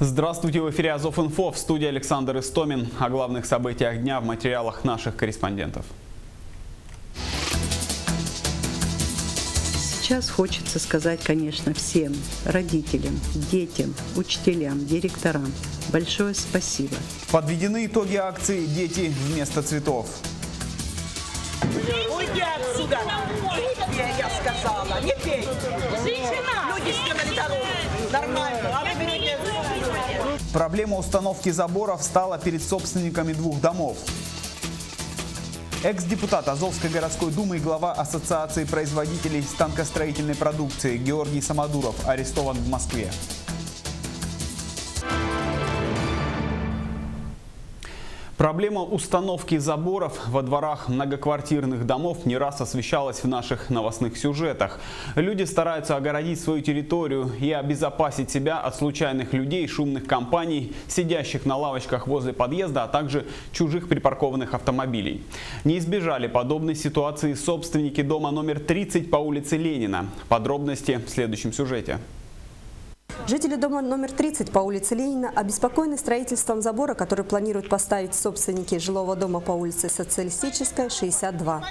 Здравствуйте, в эфире Азов Инфо, в студии Александр Истомин. О главных событиях дня в материалах наших корреспондентов. Сейчас хочется сказать, конечно, всем родителям, детям, учителям, директорам большое спасибо. Подведены итоги акции «Дети вместо цветов». Уйди отсюда! Не пей, я сказала, не пей! Люди сделали дорогу. Нормально. Проблема установки заборов стала перед собственниками двух домов. Экс-депутат Азовской городской думы и глава Ассоциации производителей станкостроительной продукции Георгий Самодуров арестован в Москве. Проблема установки заборов во дворах многоквартирных домов не раз освещалась в наших новостных сюжетах. Люди стараются огородить свою территорию и обезопасить себя от случайных людей, шумных компаний, сидящих на лавочках возле подъезда, а также чужих припаркованных автомобилей. Не избежали подобной ситуации собственники дома номер 30 по улице Ленина. Подробности в следующем сюжете. Жители дома номер 30 по улице Ленина обеспокоены строительством забора, который планируют поставить собственники жилого дома по улице Социалистическая, 62.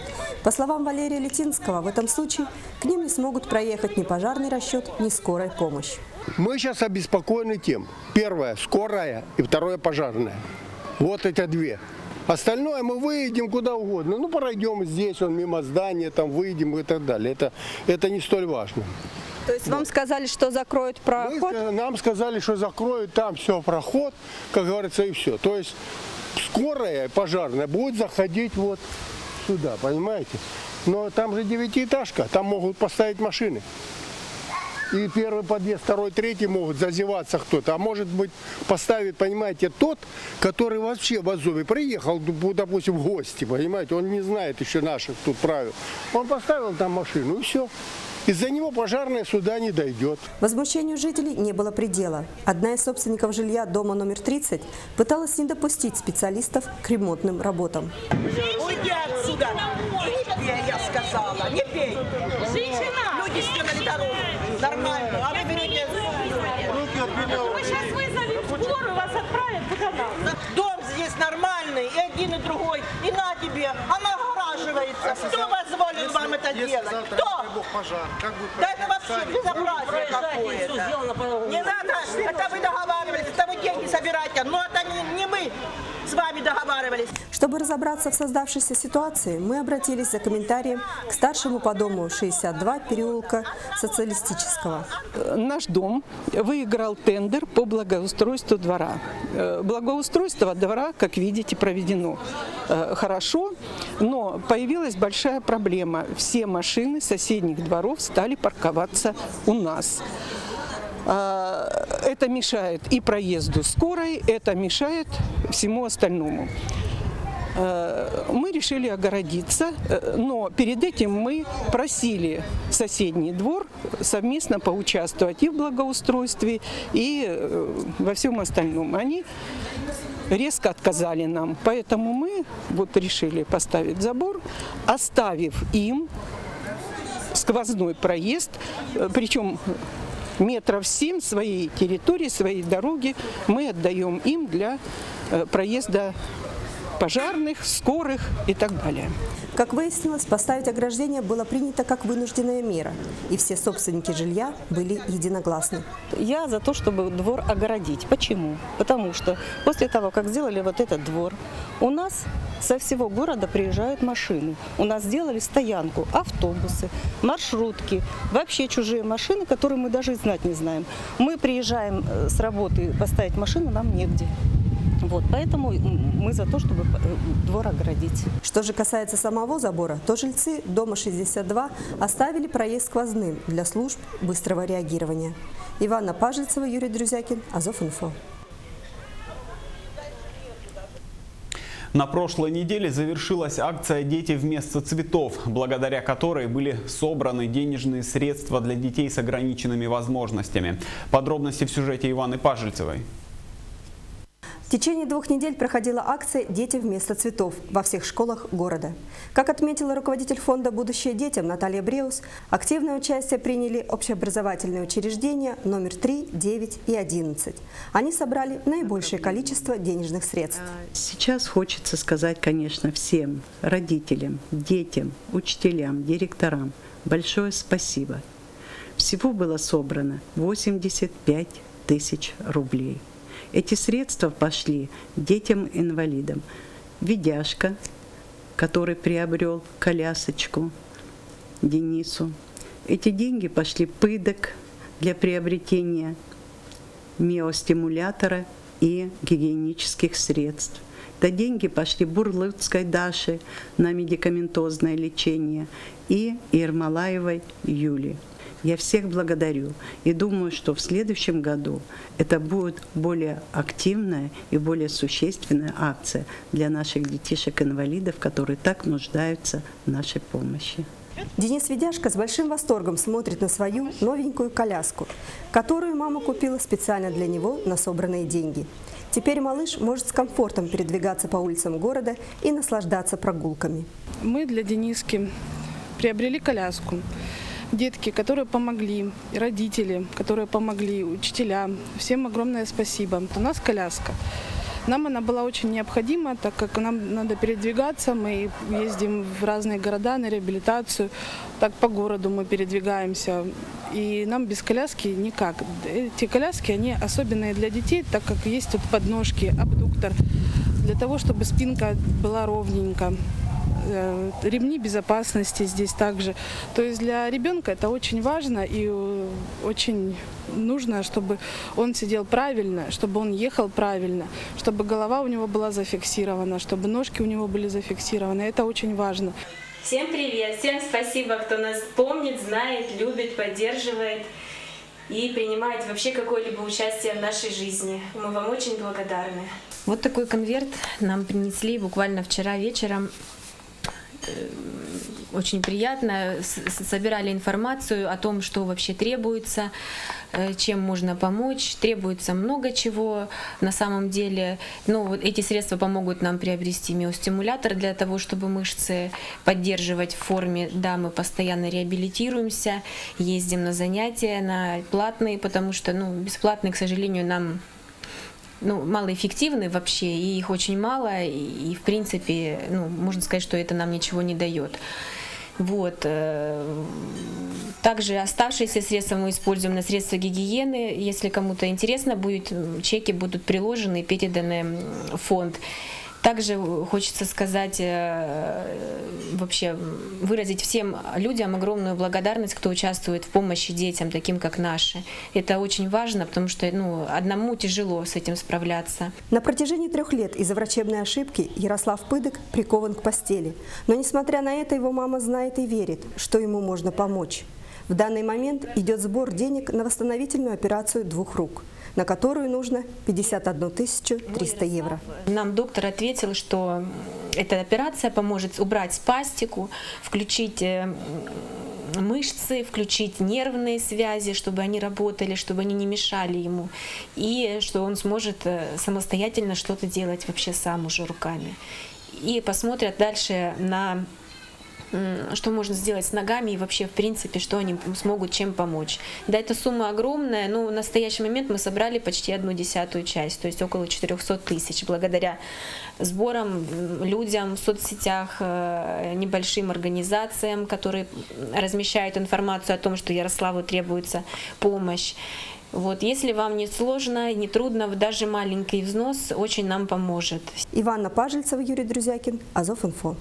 По словам Валерия Летинского, в этом случае к ним не смогут проехать ни пожарный расчет, ни скорая помощь. Мы сейчас обеспокоены тем. Первое – скорая и второе – пожарная. Вот эти две. Остальное мы выйдем куда угодно. Ну, пройдем здесь, он мимо здания, там выйдем и так далее. Это, это не столь важно. То есть вам сказали, что закроют Мы проход? ска- нам сказали, что закроют там все, проход, как говорится, и все. То есть скорая пожарная будет заходить вот сюда, понимаете? Но там же девятиэтажка, там могут поставить машины. И первый подъезд, второй, третий могут зазеваться кто-то. А может быть поставит, понимаете, тот, который вообще в Азове приехал, ду- допустим, в гости, понимаете, он не знает еще наших тут правил. Он поставил там машину и все. Из-за него пожарная сюда не дойдет. Возмущению жителей не было предела. Одна из собственников жилья дома номер 30 пыталась не допустить специалистов к ремонтным работам. Уйди отсюда! Не пей, я сказала, не пей! Люди сделали дорогу. Нормально, а вы берете... Мы сейчас вызовем скорую, вас отправят куда надо. Дом здесь нормальный, и один, и другой. И на тебе, она огораживается. Кто позволил вам это делать? Кто? пожар, как будет Да это вообще безобразие какое-то. Не надо, это вы договаривались, это вы деньги собираете, но это не, не мы с вами договаривались. Чтобы разобраться в создавшейся ситуации, мы обратились за комментарием к старшему по дому 62 переулка Социалистического. Наш дом выиграл тендер по благоустройству двора. Э, Благоустройство двора, как видите, проведено э, хорошо, но появилась большая проблема. Все машины соседних дворов стали парковаться у нас. А, Это мешает и проезду скорой, это мешает всему остальному. Э, Мы решили огородиться, э, но перед этим мы просили соседний двор совместно поучаствовать и в благоустройстве, и э, во всем остальном. Они резко отказали нам, поэтому мы вот решили поставить забор, оставив им сквозной проезд, э, причем метров семь своей территории, своей дороги мы отдаем им для э, проезда пожарных, скорых и так далее. Как выяснилось, поставить ограждение было принято как вынужденная мера, и все собственники жилья были единогласны. Я за то, чтобы двор огородить. Почему? Потому что после того, как сделали вот этот двор, у нас со всего города приезжают машины. У нас сделали стоянку, автобусы, маршрутки, вообще чужие машины, которые мы даже и знать не знаем. Мы приезжаем э, с работы поставить машину, нам негде. Вот, поэтому мы за то, чтобы э, двор оградить. Что же касается самого забора, то жильцы дома 62 оставили проезд сквозным для служб быстрого реагирования. Ивана Пажельцева, Юрий Друзякин, Азов.Инфо. На прошлой неделе завершилась акция «Дети вместо цветов», благодаря которой были собраны денежные средства для детей с ограниченными возможностями. Подробности в сюжете Иваны Пажельцевой. В течение двух недель проходила акция «Дети вместо цветов» во всех школах города. Как отметила руководитель фонда «Будущее детям» Наталья Бреус, активное участие приняли общеобразовательные учреждения номер 3, 9 и 11. Они собрали наибольшее количество денежных средств. Сейчас хочется сказать, конечно, всем родителям, детям, учителям, директорам большое спасибо. Всего было собрано 85 тысяч рублей. Эти средства пошли детям-инвалидам. Видяшка, который приобрел колясочку Денису. Эти деньги пошли пыдок для приобретения миостимулятора и гигиенических средств. Это деньги пошли Бурлыцкой Даше на медикаментозное лечение и Ермолаевой Юлии. Я всех благодарю и думаю, что в следующем году это будет более активная и более существенная акция для наших детишек-инвалидов, которые так нуждаются в нашей помощи. Денис Ведяшко с большим восторгом смотрит на свою новенькую коляску, которую мама купила специально для него на собранные деньги. Теперь малыш может с комфортом передвигаться по улицам города и наслаждаться прогулками. Мы для Дениски приобрели коляску детки, которые помогли, родители, которые помогли, учителя. Всем огромное спасибо. У нас коляска. Нам она была очень необходима, так как нам надо передвигаться. Мы ездим в разные города на реабилитацию. Так по городу мы передвигаемся. И нам без коляски никак. Эти коляски, они особенные для детей, так как есть тут подножки, абдуктор, для того, чтобы спинка была ровненько. Э, ремни безопасности здесь также. То есть для ребенка это очень важно и э, очень нужно, чтобы он сидел правильно, чтобы он ехал правильно, чтобы голова у него была зафиксирована, чтобы ножки у него были зафиксированы. Это очень важно. Всем привет! Всем спасибо, кто нас помнит, знает, любит, поддерживает и принимает вообще какое-либо участие в нашей жизни. Мы вам очень благодарны. Вот такой конверт нам принесли буквально вчера вечером очень приятно. Собирали информацию о том, что вообще требуется, э, чем можно помочь. Требуется много чего на самом деле. Но вот эти средства помогут нам приобрести миостимулятор для того, чтобы мышцы поддерживать в форме. Да, мы постоянно реабилитируемся, ездим на занятия, на платные, потому что ну, бесплатные, к сожалению, нам ну, малоэффективны вообще, и их очень мало, и, и в принципе, ну, можно сказать, что это нам ничего не дает. Вот. Э, также оставшиеся средства мы используем на средства гигиены. Если кому-то интересно будет, чеки будут приложены и переданы в фонд. Также хочется сказать, э, вообще выразить всем людям огромную благодарность, кто участвует в помощи детям, таким как наши. Это очень важно, потому что ну, одному тяжело с этим справляться. На протяжении трех лет из-за врачебной ошибки Ярослав Пыдок прикован к постели. Но несмотря на это, его мама знает и верит, что ему можно помочь. В данный момент идет сбор денег на восстановительную операцию двух рук – на которую нужно 51 300 евро. Нам доктор ответил, что эта операция поможет убрать спастику, включить э, мышцы, включить нервные связи, чтобы они работали, чтобы они не мешали ему, и что он сможет э, самостоятельно что-то делать вообще сам уже руками. И посмотрят дальше на что можно сделать с ногами и вообще, в принципе, что они смогут чем помочь. Да, эта сумма огромная, но в настоящий момент мы собрали почти одну десятую часть, то есть около 400 тысяч, благодаря сборам, людям в соцсетях, э, небольшим организациям, которые размещают информацию о том, что Ярославу требуется помощь. Вот, если вам не сложно, не трудно, даже маленький взнос очень нам поможет. Иванна Пажельцева, Юрий Друзякин, Азов.Инфо.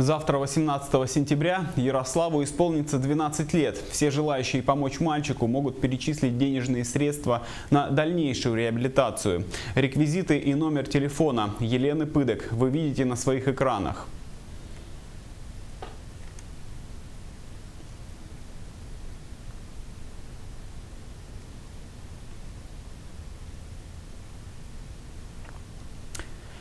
Завтра, 18 сентября, Ярославу исполнится 12 лет. Все желающие помочь мальчику могут перечислить денежные средства на дальнейшую реабилитацию. Реквизиты и номер телефона Елены Пыдок вы видите на своих экранах.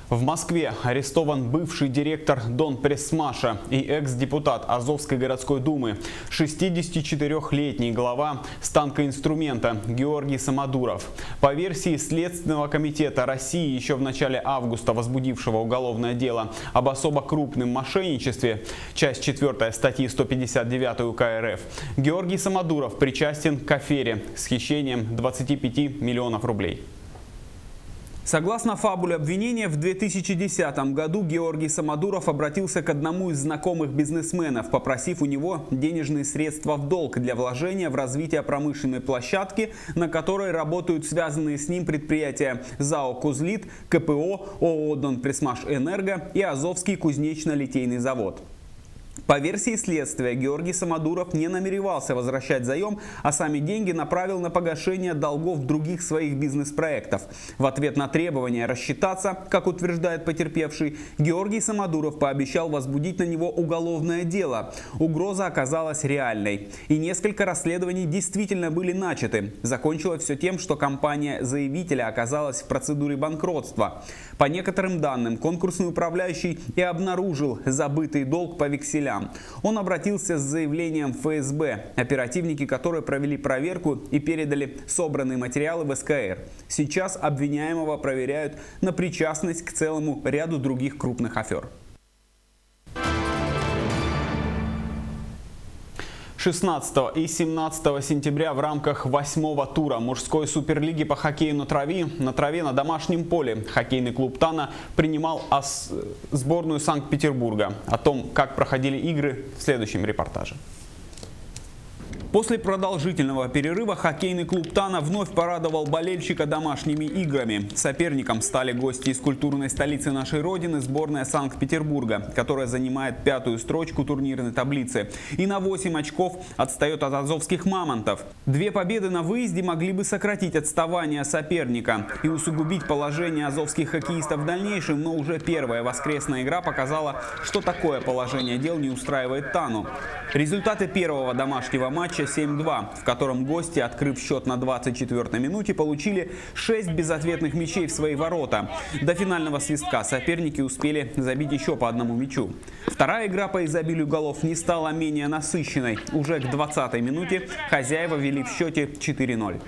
В Москве арестован бывший директор Дон Пресмаша и экс-депутат Азовской городской думы, 64-летний глава станка-инструмента Георгий Самодуров. По версии Следственного комитета России, еще в начале августа возбудившего уголовное дело об особо крупном мошенничестве, часть 4 статьи 159 УК РФ, Георгий Самодуров причастен к афере с хищением 25 миллионов рублей. Согласно фабуле обвинения, в 2010 году Георгий Самодуров обратился к одному из знакомых бизнесменов, попросив у него денежные средства в долг для вложения в развитие промышленной площадки, на которой работают связанные с ним предприятия ЗАО «Кузлит», КПО, ООО «Донпресмаш Энерго» и Азовский кузнечно-литейный завод. По версии следствия, Георгий Самодуров не намеревался возвращать заем, а сами деньги направил на погашение долгов других своих бизнес-проектов. В ответ на требование рассчитаться, как утверждает потерпевший, Георгий Самодуров пообещал возбудить на него уголовное дело. Угроза оказалась реальной. И несколько расследований действительно были начаты. Закончилось все тем, что компания заявителя оказалась в процедуре банкротства. По некоторым данным, конкурсный управляющий и обнаружил забытый долг по векселям. Он обратился с заявлением ФСБ, оперативники которые провели проверку и передали собранные материалы в СКР. Сейчас обвиняемого проверяют на причастность к целому ряду других крупных афер. 16 и 17 сентября в рамках восьмого тура мужской суперлиги по хоккею на траве на траве на домашнем поле хоккейный клуб Тана принимал сборную Санкт-Петербурга. О том, как проходили игры в следующем репортаже. После продолжительного перерыва хоккейный клуб «Тана» вновь порадовал болельщика домашними играми. Соперником стали гости из культурной столицы нашей Родины, сборная Санкт-Петербурга, которая занимает пятую строчку турнирной таблицы и на 8 очков отстает от азовских «Мамонтов». Две победы на выезде могли бы сократить отставание соперника и усугубить положение азовских хоккеистов в дальнейшем, но уже первая воскресная игра показала, что такое положение дел не устраивает «Тану». Результаты первого домашнего матча матча 7-2, в котором гости, открыв счет на 24-й минуте, получили 6 безответных мячей в свои ворота. До финального свистка соперники успели забить еще по одному мячу. Вторая игра по изобилию голов не стала менее насыщенной. Уже к 20-й минуте хозяева вели в счете 4-0.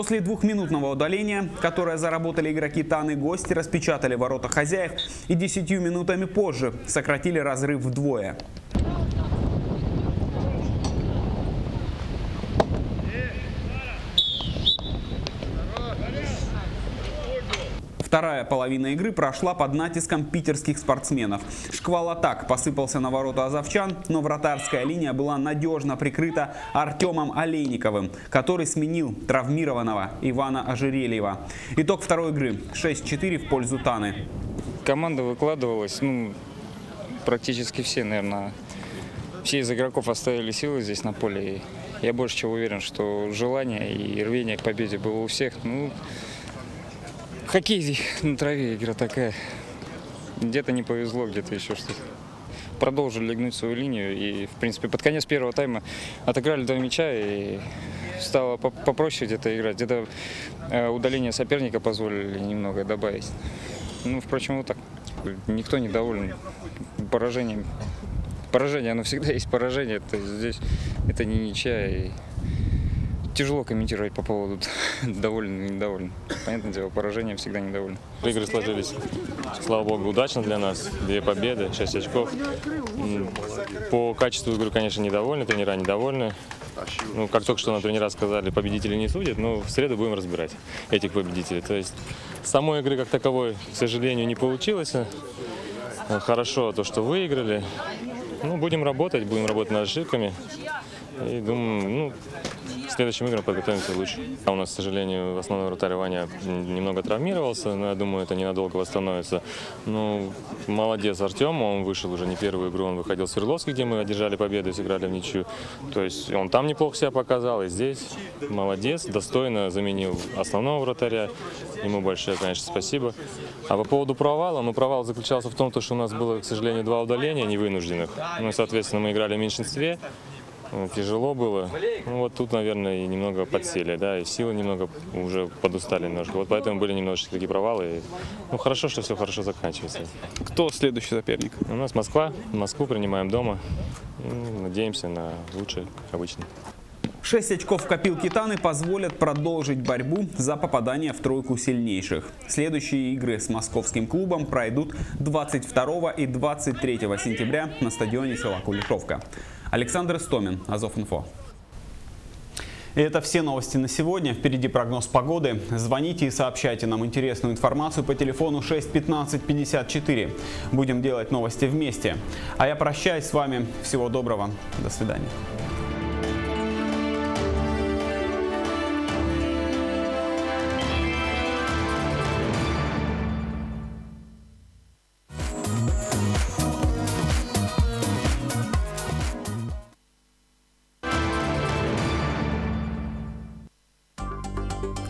После двухминутного удаления, которое заработали игроки Таны, гости распечатали ворота хозяев и десятью минутами позже сократили разрыв вдвое. Вторая половина игры прошла под натиском питерских спортсменов. Шквал атак посыпался на ворота азовчан, но вратарская линия была надежно прикрыта Артемом Олейниковым, который сменил травмированного Ивана Ожерельева. Итог второй игры 6-4 в пользу Таны. Команда выкладывалась, ну, практически все, наверное, все из игроков оставили силы здесь на поле. И я больше чего уверен, что желание и рвение к победе было у всех. Ну, Хоккей на траве игра такая. Где-то не повезло, где-то еще что-то. Продолжили гнуть свою линию и, в принципе, под конец первого тайма отыграли два мяча и стало попроще где-то играть. Где-то э, удаление соперника позволили немного добавить. Ну, впрочем, вот так. Никто не доволен поражением. Поражение, оно всегда есть поражение. Это здесь это не ничья. И тяжело комментировать по поводу доволен или недоволен. Понятное дело, поражением всегда недоволен. Игры сложились, слава богу, удачно для нас. Две победы, шесть очков. По качеству игры, конечно, недовольны, тренера недовольны. Ну, как только что нам тренера сказали, победители не судят, но в среду будем разбирать этих победителей. То есть самой игры как таковой, к сожалению, не получилось. Хорошо то, что выиграли. Ну, будем работать, будем работать над ошибками. И думаю, ну, следующим играм подготовимся лучше. А у нас, к сожалению, основной вратарь Ваня немного травмировался, но я думаю, это ненадолго восстановится. Ну, молодец Артем, он вышел уже не первую игру, он выходил в Свердловске, где мы одержали победу и сыграли в ничью. То есть он там неплохо себя показал, и здесь молодец, достойно заменил основного вратаря. Ему большое, конечно, спасибо. А по поводу провала, ну, провал заключался в том, что у нас было, к сожалению, два удаления невынужденных. Ну, соответственно, мы играли в меньшинстве. Ну, Тяжело было. Ну, вот тут, наверное, и немного подсели, да, и силы немного уже подустали немножко. Вот поэтому были немножечко такие провалы. И, ну, хорошо, что все хорошо заканчивается. Кто следующий соперник? У нас Москва. Москву принимаем дома. Ну, надеемся на лучшее, как обычно. Шесть очков в копилке Таны позволят продолжить борьбу за попадание в тройку сильнейших. Следующие игры с московским клубом пройдут 22 и 23 сентября на стадионе села Кулешовка. Александр Истомин, Азов.Инфо. И это все новости на сегодня. Впереди прогноз погоды. Звоните и сообщайте нам интересную информацию по телефону 6 15 54. Будем делать новости вместе. А я прощаюсь с вами. Всего доброго. До свидания.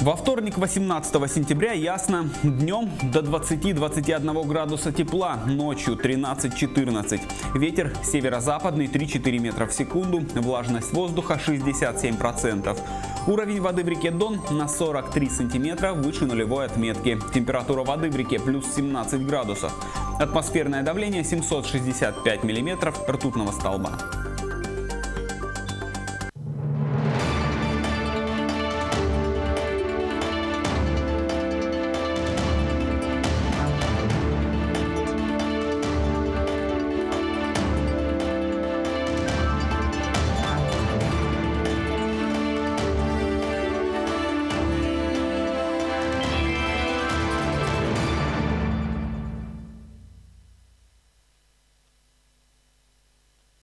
Во вторник, 18 сентября, ясно, днем до 20-21 градуса тепла, ночью 13-14. Ветер северо-западный 3-4 метра в секунду, влажность воздуха 67%. Уровень воды в реке Дон на 43 сантиметра выше нулевой отметки. Температура воды в реке плюс 17 градусов. Атмосферное давление 765 миллиметров ртутного столба.